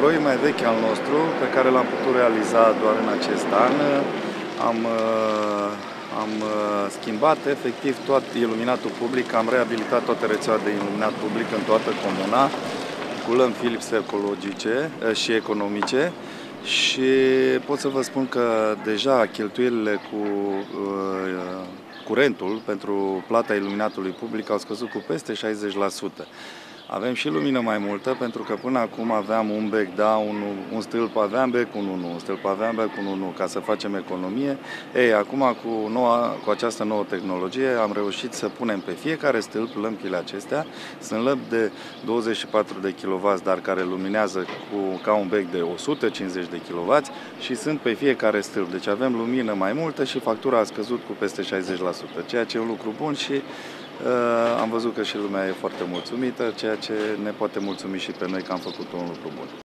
proiect mai vechi al nostru, pe care l-am putut realiza doar în acest an. Am, uh, am uh, schimbat efectiv tot iluminatul public, am reabilitat toată rețeaua de iluminat public în toată comuna, cu lămpi Philips ecologice uh, și economice și pot să vă spun că deja cheltuielile cu uh, curentul pentru plata iluminatului public au scăzut cu peste 60%. Avem și lumină mai multă, pentru că până acum aveam un bec, da, un, un stâlp aveam bec, un 1, un stâlp aveam bec, un 1, ca să facem economie. Ei, acum cu, noua, cu această nouă tehnologie am reușit să punem pe fiecare stâlp lămpile acestea. Sunt lămpi de 24 de kW, dar care luminează cu, ca un bec de 150 de kW și sunt pe fiecare stâlp. Deci avem lumină mai multă și factura a scăzut cu peste 60%, ceea ce e un lucru bun și Uh, am văzut că și lumea e foarte mulțumită, ceea ce ne poate mulțumi și pe noi că am făcut un lucru bun.